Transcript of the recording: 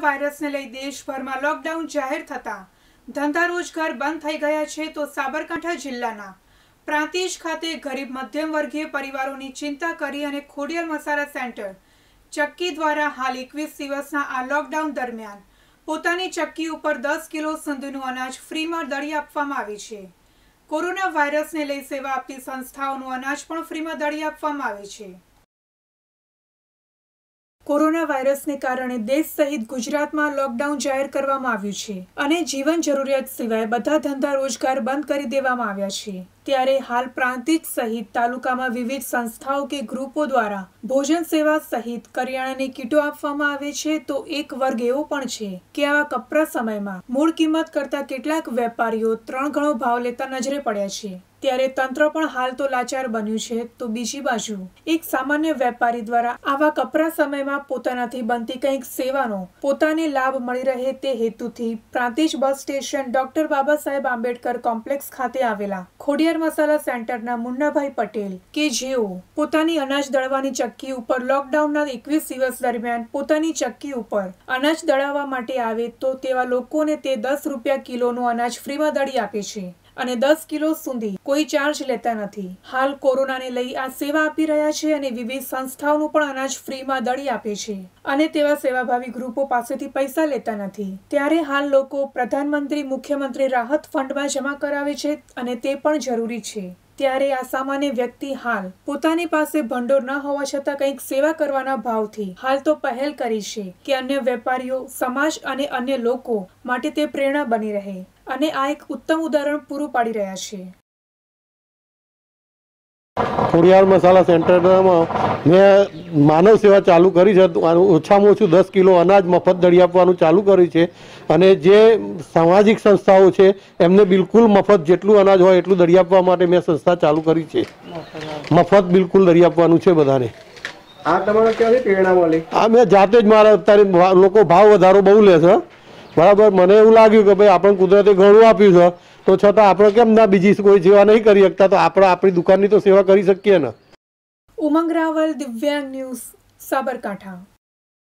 વાયરસને લઈ દેશભરમાં લોકડાઉન જાહેર થતાં ધંધા રોજગાર બંધ થઈ ગયા છે તો સાબરકાંઠા જિલ્લાના પ્રાંતિજ ખાતે ગરીબ મધ્યમ વર્ગીય પરિવારોની ચિંતા કરી અને ખોડિયાર મસાલા સેન્ટર ચક્કી દ્વારા હાલ એકવીસ દિવસના આ લોકડાઉન દરમિયાન પોતાની ચક્કી ઉપર દસ કિલો સુધીનું અનાજ ફ્રીમાં દળી આપવામાં આવી છે. કોરોના વાયરસને લઈ સેવા આપતી સંસ્થાઓનું અનાજ પણ ફ્રીમાં દળી આપવામાં આવે છે. કોરોના વાયરસને કારણે દેશ સહિત ગુજરાતમાં લોકડાઉન જાહેર કરવામાં આવ્યું છે અને જીવન જરૂરિયાત સિવાય બધા ધંધા રોજગાર બંધ કરી દેવામાં આવ્યા છે. ત્યારે હાલ પ્રાંતિજ સહિત તાલુકામાં વિવિધ સંસ્થાઓ કે ગ્રુપો દ્વારા ભોજન સેવા સહિત કરિયાણાની કીટો આપવામાં આવે છે તો એક વર્ગ એવો પણ છે કે આવા કપરા સમયમાં મૂળ કિંમત કરતા કેટલાક વેપારીઓ ત્રણ ગણો ભાવ લેતા નજરે પડ્યા છે. ત્યારે તંત્ર પણ હાલ તો લાચાર બન્યું છે. તો બીજી બાજુ, એક સામાન્ય વેપારી દ્વારા આવા કપરા સમયમાં પોતાનાથી બનતી કંઈક સેવાનો પોતાને લાભ મળી રહે તે હેતુથી Prantij bus station doctor Baba Saheb Ambedkar complex ખાતે આવેલા ખોડિયાર મસાલા સેન્ટરના મુન્નાભાઈ પટેલ કે જેઓ પોતાની અનાજ દળવાની ચક્કી ઉપર લોકડાઉનના એકવીસ દિવસ દરમિયાન પોતાની ચક્કી ઉપર અનાજ દળાવવા માટે આવે તો તેવા લોકોને તે દસ રૂપિયા કિલોનું અનાજ ફ્રીમાં દળી આપે છે. અને દસ કિલો સુધી કોઈ ચાર્જ લેતા નથી. હાલ કોરોનાને લઈ આ સેવા આપી રહ્યા છે અને વિવિધ સંસ્થાઓનું પણ અનાજ ફ્રીમાં દળી આપે છે. અને તેવા સેવાભાવી ગ્રુપો પાસેથી પૈસા લેતા નથી. ત્યારે હાલ લોકો પ્રધાનમંત્રી, મુખ્યમંત્રી રાહત ફંડમાં જમા કરાવે છે અને તે પણ જરૂરી છે. ત્યારે આ સામાન્ય વ્યક્તિ હાલ પોતાની પાસે ભંડોળ ન હોવા છતાં કંઈક સેવા કરવાના ભાવથી હાલ તો પહેલ કરી છે કે અન્ય વેપારીઓ, સમાજ અને અન્ય લોકો માટે તે પ્રેરણા બની રહે. અને આ એક ઉત્તમ ઉદાહરણ પૂરું પાડી રહ્યા છે ખોડિયાર મસાલા સેન્ટરમાં મેં માનવ સેવા ચાલુ કરી છે. ઓછામાં ઓછું દસ કિલો અનાજ મફત દળી આપવાનું ચાલુ કર્યું છે. અને જે સામાજિક સંસ્થાઓ છે એમને બિલકુલ મફત જેટલું અનાજ હોય એટલું દળી આપવા માટે મેં સંસ્થા ચાલુ કરી છે. મફત બિલકુલ દળી આપવાનું છે બધાને. આ તમારો ક્યાંથી પ્રેરણા મળી? આ મેં જાતે જ મારા અત્યારે લોકો ભાવ વધારો બહુ લે છે. બરાબર? મને એવું લાગ્યું કે ભાઈ, આપણને કુદરતે ઘણું આપ્યું છે. તો છતાં આપણે કેમ ના બીજી કોઈ સેવા નહીં કરી શકતા? તો આપણે આપણી દુકાનની તો સેવા કરી શકીએ ને? ઉમંગ રાવલ, દિવ્યાંગ ન્યૂઝ, સાબરકાંઠા.